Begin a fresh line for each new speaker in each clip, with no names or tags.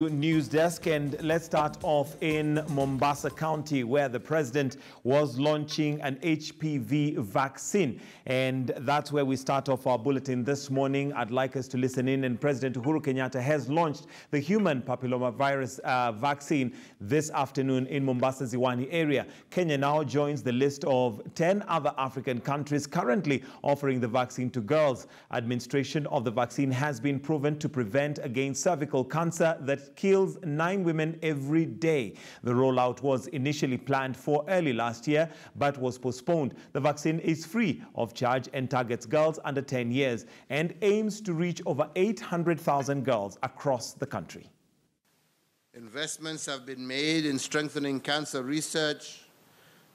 News desk and let's start off in Mombasa County where the president was launching an HPV vaccine and that's where we start off our bulletin this morning. I'd like us to listen in and President Uhuru Kenyatta has launched the human papillomavirus uh, vaccine this afternoon in Mombasa Ziwani area. Kenya now joins the list of 10 other African countries currently offering the vaccine to girls. Administration of the vaccine has been proven to prevent against cervical cancer that kills nine women every day. The rollout was initially planned for early last year, but was postponed. The vaccine is free of charge and targets girls under 10 years and aims to reach over 800,000 girls across the country.
Investments have been made in strengthening cancer research,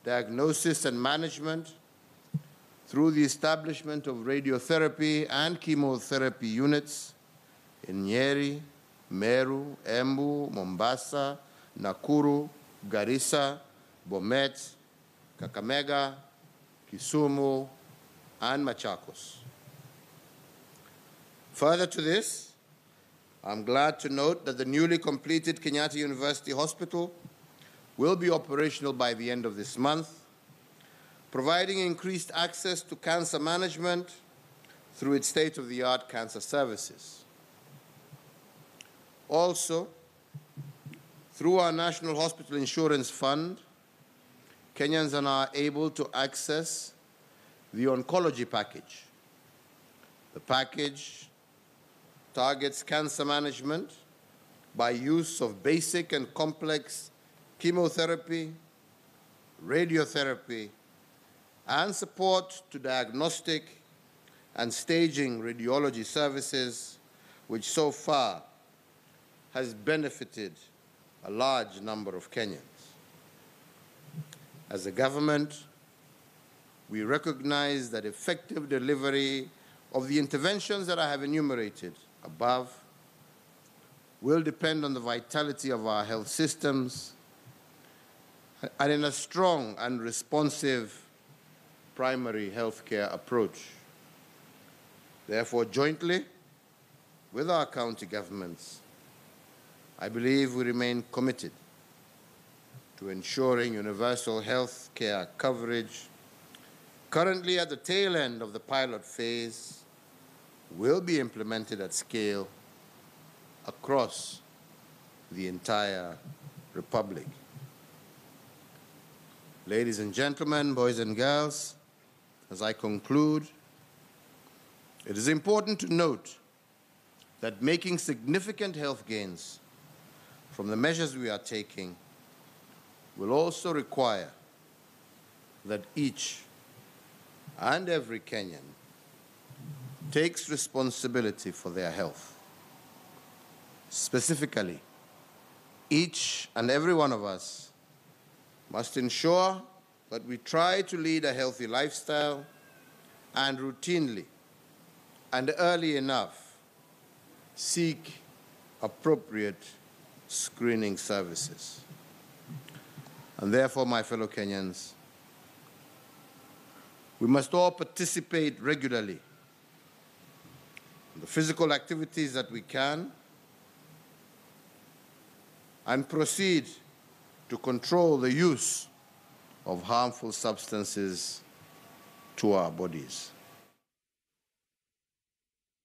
diagnosis, and management through the establishment of radiotherapy and chemotherapy units in Nyeri, Meru, Embu, Mombasa, Nakuru, Garissa, Bomet, Kakamega, Kisumu, and Machakos. Further to this, I'm glad to note that the newly completed Kenyatta University Hospital will be operational by the end of this month, providing increased access to cancer management through its state of the art cancer services. Also, through our National Hospital Insurance Fund, Kenyans are now able to access the oncology package. The package targets cancer management by use of basic and complex chemotherapy, radiotherapy, and support to diagnostic and staging radiology services, which so far has benefited a large number of Kenyans. As a government, we recognize that effective delivery of the interventions that I have enumerated above will depend on the vitality of our health systems and in a strong and responsive primary health care approach. Therefore, jointly with our county governments, I believe we remain committed to ensuring universal health care coverage, currently at the tail end of the pilot phase, will be implemented at scale across the entire Republic. Ladies and gentlemen, boys and girls, as I conclude, it is important to note that making significant health gains from the measures we are taking will also require that each and every Kenyan takes responsibility for their health. Specifically, each and every one of us must ensure that we try to lead a healthy lifestyle and routinely and early enough seek appropriate screening services. And therefore, my fellow Kenyans, we must all participate regularly in the physical activities that we can and proceed to control the use of harmful substances to our bodies.